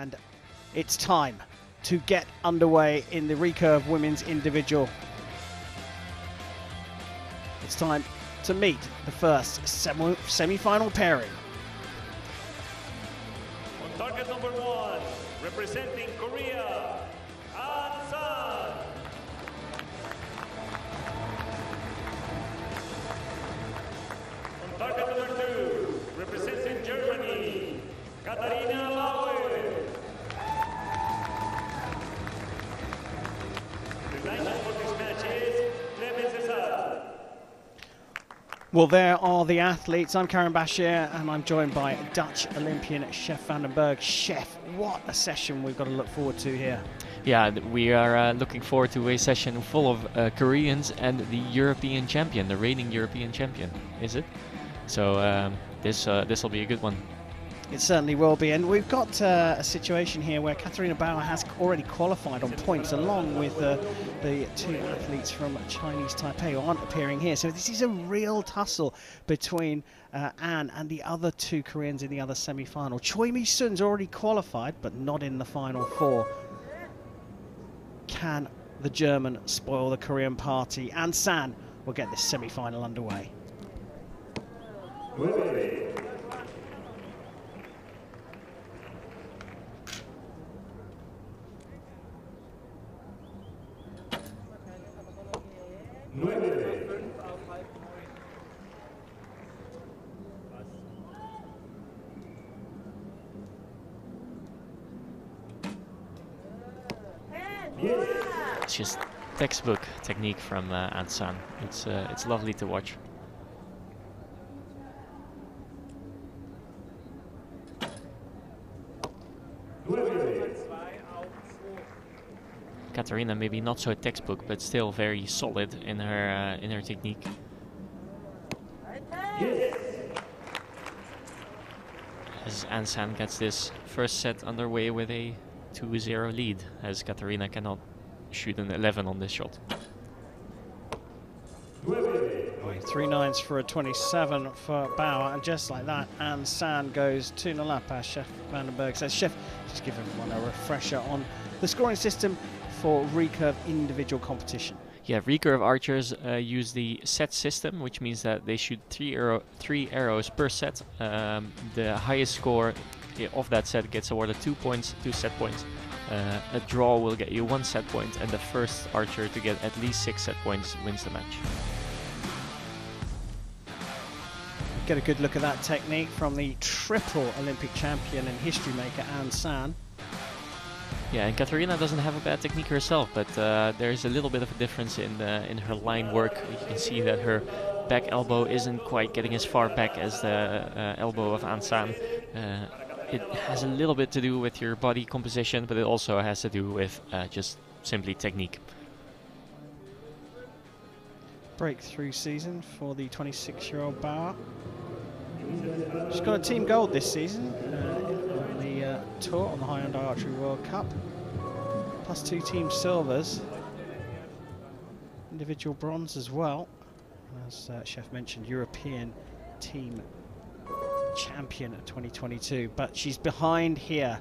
and it's time to get underway in the recurve women's individual. It's time to meet the first semi final pairing. On target number one, representing Korea, Well, there are the athletes. I'm Karen Bashir, and I'm joined by Dutch Olympian Chef Vandenberg. Sjef, what a session we've got to look forward to here. Yeah, we are uh, looking forward to a session full of uh, Koreans and the European champion, the reigning European champion, is it? So um, this uh, this will be a good one. It certainly will be. And we've got uh, a situation here where Katharina Bauer has already qualified on points, along with uh, the two athletes from Chinese Taipei who aren't appearing here. So this is a real tussle between uh, An and the other two Koreans in the other semi final. Choi Mi Sun's already qualified, but not in the final four. Can the German spoil the Korean party? An San will get this semi final underway. It's just textbook technique from uh, An San. It's uh, it's lovely to watch. Katharina maybe not so textbook, but still very solid in her uh, in her technique. As An San gets this first set underway with a 2-0 lead, as Katharina cannot shoot an 11 on this shot. Three nines for a 27 for Bauer, and just like that, An San goes 2 0 up, as Chef Vandenberg says. Sjef, just give everyone a refresher on the scoring system for recurve individual competition. Yeah, recurve archers uh, use the set system, which means that they shoot three arrow, three arrows per set. Um, the highest score of that set gets awarded two points, two set points. Uh, a draw will get you one set point, and the first archer to get at least six set points wins the match. Get a good look at that technique from the triple Olympic champion and history maker An San. Yeah, and Katharina doesn't have a bad technique herself, but uh, there's a little bit of a difference in uh, in her line work. You can see that her back elbow isn't quite getting as far back as the uh, elbow of An San. Uh, it has a little bit to do with your body composition, but it also has to do with uh, just simply technique. Breakthrough season for the 26 year old Bauer. She's got a team gold this season uh, on the uh, tour on the Hyundai Archery World Cup, plus two team silvers, individual bronze as well. As uh, Sjef mentioned, European team champion at 2022, but she's behind here.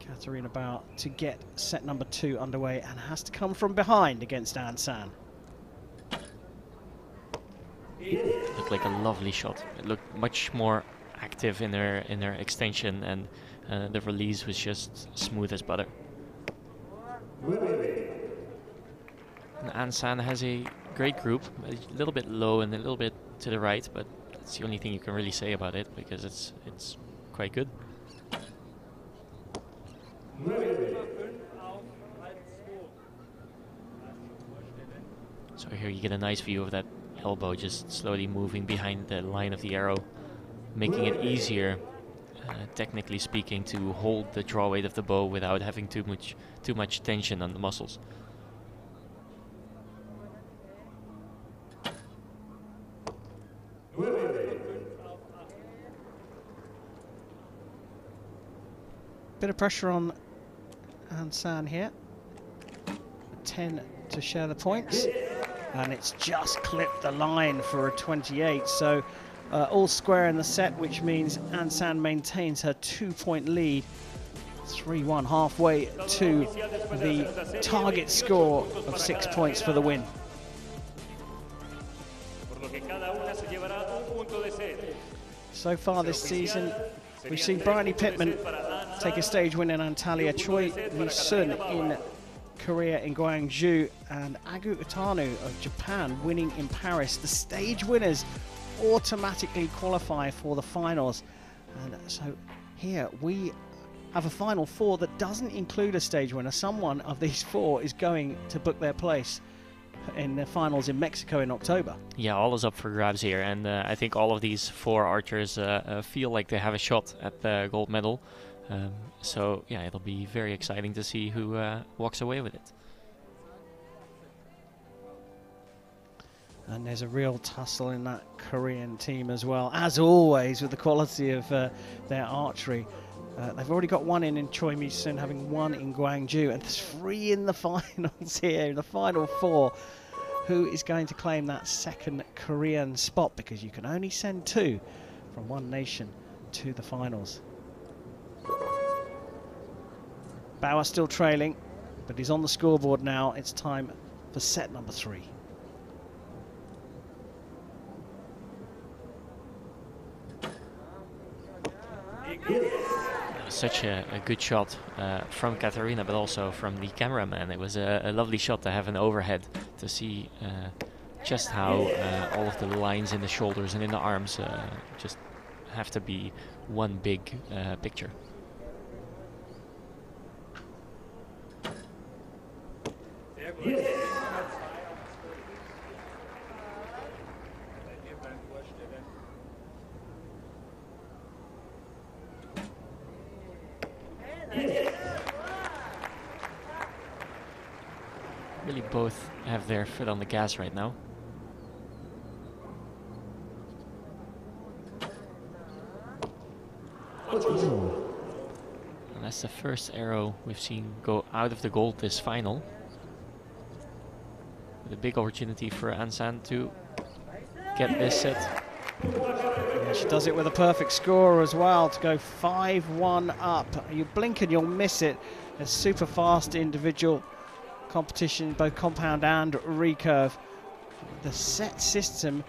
Katharina Bauer to get set number two underway and has to come from behind against An San. Looked like a lovely shot. It looked much more active in her in her extension, and uh, the release was just smooth as butter. And An San has a great group, a little bit low and a little bit to the right, but that's the only thing you can really say about it because it's it's quite good. So here you get a nice view of that elbow just slowly moving behind the line of the arrow, making it easier, uh, technically speaking, to hold the draw weight of the bow without having too much too much tension on the muscles. Bit of pressure on An San here. 10 to share the points. And it's just clipped the line for a 28. So uh, all square in the set, which means An San maintains her two point lead 3-1 halfway to the target score of six points for the win. So far this season, we've seen Bryony Pitman take a stage win in Antalya, Choi Mi Sun in Korea in Gwangju, and Agu Utano of Japan winning in Paris. The stage winners automatically qualify for the finals. And so here we have a final four that doesn't include a stage winner. Someone of these four is going to book their place in the finals in Mexico in October. Yeah, all is up for grabs here, and uh, I think all of these four archers uh, uh, feel like they have a shot at the gold medal. Um, so yeah, it'll be very exciting to see who uh, walks away with it. And there's a real tussle in that Korean team as well, as always, with the quality of uh, their archery. Uh, they've already got one in in Choi Mi Sun, having one in Gwangju, and there's three in the finals here, in the final four. Who is going to claim that second Korean spot? Because you can only send two from one nation to the finals. Bauer still trailing, but he's on the scoreboard now. It's time for set number three. Such a, a good shot uh, from Katharina, but also from the cameraman. It was a, a lovely shot to have an overhead to see uh, just how uh, all of the lines in the shoulders and in the arms uh, just have to be one big uh, picture. Really both have their foot on the gas right now. And that's the first arrow we've seen go out of the gold this final. With a big opportunity for An San to get this set. Yeah, she does it with a perfect score as well to go 5-1 up. You blink and you'll miss it. A super fast individual competition, both compound and recurve. The set system,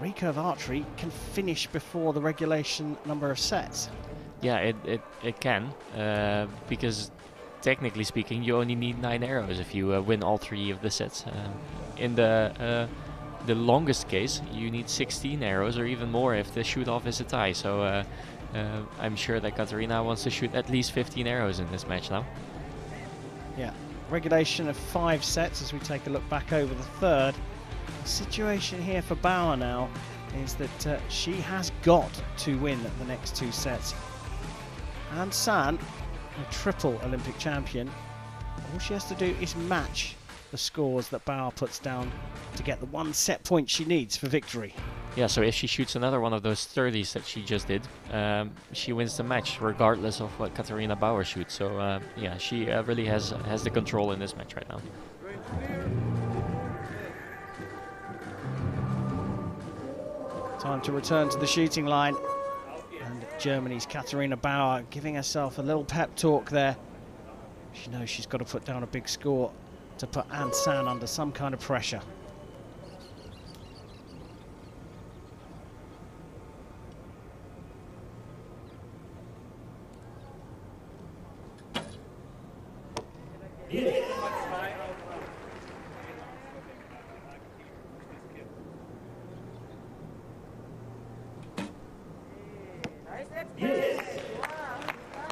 recurve archery, can finish before the regulation number of sets. Yeah, it, it, it can, uh, because technically speaking, you only need nine arrows if you uh, win all three of the sets. Um, in the uh, the longest case, you need 16 arrows or even more if the shoot off is a tie. So uh, uh, I'm sure that Katharina wants to shoot at least 15 arrows in this match now. Yeah, regulation of five sets as we take a look back over the third. The situation here for Bauer now is that uh, she has got to win the next two sets. An San, a triple Olympic champion, all she has to do is match the scores that Bauer puts down to get the one set point she needs for victory. Yeah, so if she shoots another one of those 30s that she just did, um, she wins the match regardless of what Katharina Bauer shoots. So uh, yeah, she uh, really has has the control in this match right now. Time to return to the shooting line. And Germany's Katharina Bauer giving herself a little pep talk there. She knows she's got to put down a big score to put An San under some kind of pressure.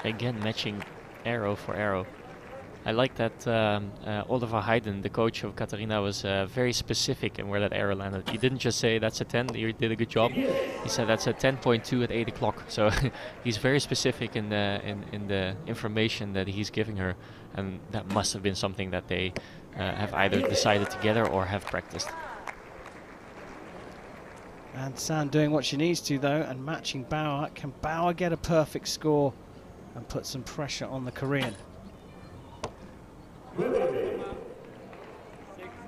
Again, matching arrow for arrow. I like that um, uh, Oliver Haidn, the coach of Katharina, was uh, very specific in where that arrow landed. He didn't just say that's a 10, you did a good job. He said that's a 10.2 at 8 o'clock. So he's very specific in the in, in the information that he's giving her, and that must have been something that they uh, have either decided together or have practiced. An San doing what she needs to though and matching Bauer. Can Bauer get a perfect score and put some pressure on the Korean?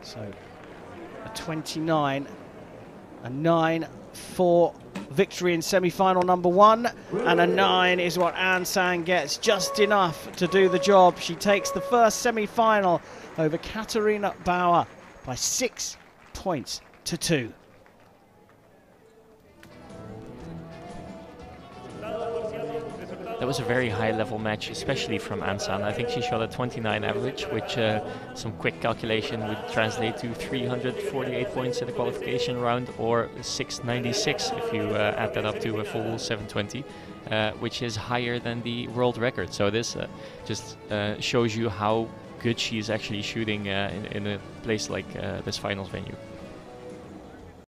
So a 29, a 9, 4, victory in semi-final number one, and a nine is what An San gets, just enough to do the job. She takes the first semi-final over Katharina Bauer by six points to two. That was a very high level match, especially from An San. I think she shot a 29 average, which uh, some quick calculation would translate to 348 points in the qualification round or 696 if you uh, add that up to a full 720. Uh, which is higher than the world record. So this uh, just uh, shows you how good she is actually shooting uh, in, in, a place like this finals venue.